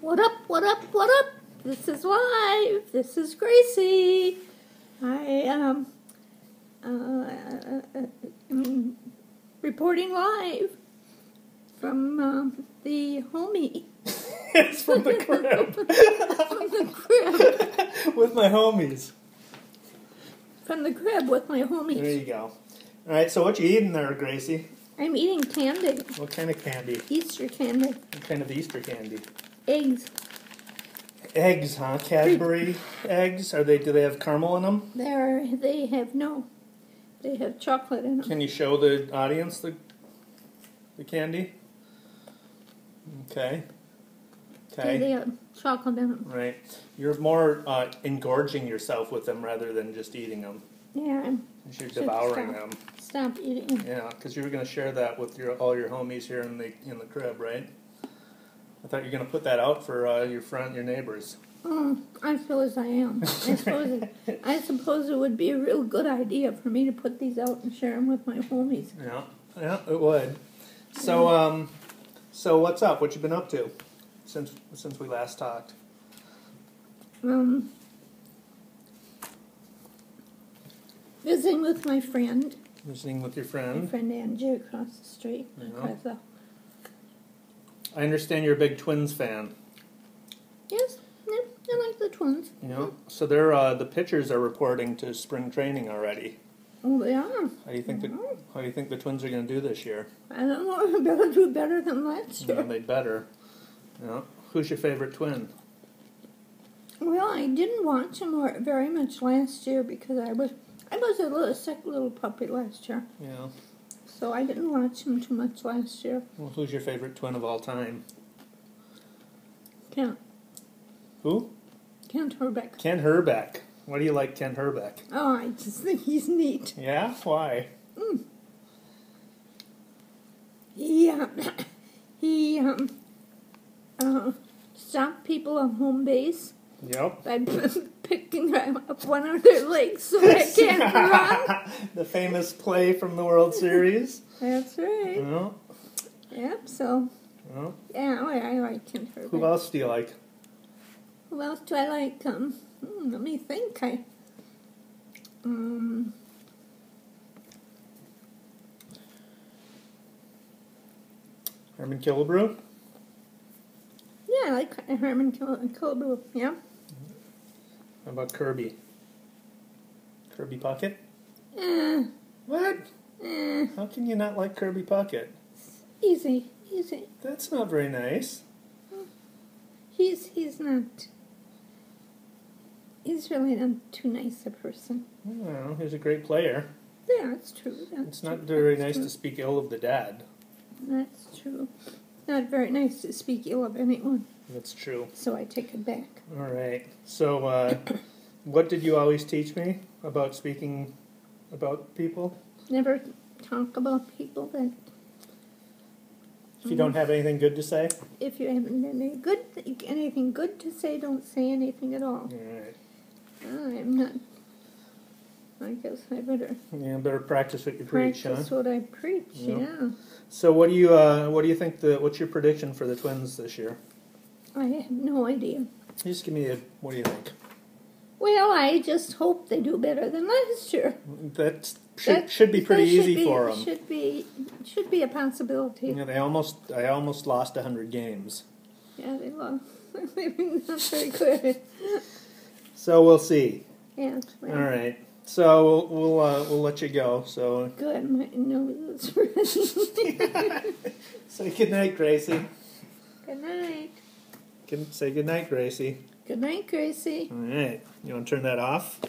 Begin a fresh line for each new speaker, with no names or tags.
What up, what up, what up? This is live. This is Gracie. I am uh, um, reporting live from um, the homie.
it's from the crib.
from the crib.
with my homies.
From the crib with my homies.
There you go. All right, so what you eating there, Gracie?
I'm eating candy.
What kind of candy?
Easter candy.
What kind of Easter candy?
Eggs.
Eggs, huh? Cadbury eggs? Are they? Do they have caramel in them?
There, they have no. They have chocolate in them.
Can you show the audience the the candy? Okay. Okay.
they have chocolate in them.
Right. You're more uh, engorging yourself with them rather than just eating them.
Yeah, I'm-
You're devouring
stop.
them.
stop eating.
Yeah, because you were going to share that with your all your homies here in the in the crib, right? I thought you were going to put that out for uh, your friend, your neighbors.
Oh, I suppose I am. I suppose it, I suppose it would be a real good idea for me to put these out and share them with my homies.
Yeah, yeah, it would. So, um, so what's up? What you been up to since since we last talked?
Um, visiting with my friend,
Visiting with your
my
friend.
friend Angie across the street.
Yeah.
Across the,
I understand you're a big Twins fan.
yes, yeah, I like the twins.
You know, so they're uh, the pitchers are reporting to spring training already.
Oh, they are.
How do you think the How do you think the Twins are going to do this year?
I don't know. I better do better than last year.
Yeah, they better. Yeah. Who's your favorite twin?
Well, I didn't watch them very much last year because I was I was a little sick little puppy last year,
Yeah.
So I didn't watch him too much last year.
Well, who's your favorite twin of all time?
Kent
Who?
Kent Hrbek.
Ken Hrbek. Why do you like Ken Hrbek?
Oh, I just think he's neat.
Yeah. Why?
He uh, he um uh, stopped people on home base
Yep.
by picking up one of their legs so they can't run.
the famous play from the World Series.
That's right.
Well,
Yep. So
well,
yeah, I, I like Kent Hrbek.
who else do you like?
Who else do I like? Um, hmm, let me think. I um.
Harmon Killebrew.
Yeah, I like Harmon Kil- Killebrew. Yeah.
How about Kirby? Kirby Puckett?
Eh,
What?
eh,
How can you not like Kirby Puckett?
easy, easy.
That's not very nice.
He's he's not. He's really not too nice a person.
Well, he's a great player.
Yeah, that's true. That's
It's not
true,
very
that's
nice
true.
to speak ill of the dad.
That's true. Not very nice to speak ill of anyone,
That's true.
so I take it back.
All right. So, uh, what did you always teach me about speaking about people?
Never talk about people that
If you don't have anything good to say.
if you haven't any good anything good to say, don't say anything at all.
All right.
I'm not. I guess I better
Yeah, better practice what you preach, huh?
practice what I preach.
Yeah.
Yeah.
So, what do you uh, what do you think the what's your prediction for the Twins this year?
I have no idea.
Just give me a what do you think?
Well, I just hope they do better than last year.
That should
That-
should be pretty
should
easy
be-
for them.
Should be should be a possibility.
Yeah, they almost I almost lost hundred games.
Yeah, they lost. Maybe not very good.
So we'll see.
Yeah. Well,
All right. So we'll we'll, uh, we'll let you go. So
Good. My nose is
say good night, Gracie.
good night.
Can say good night, Gracie.
Good night, Gracie.
All right. You want to turn that off?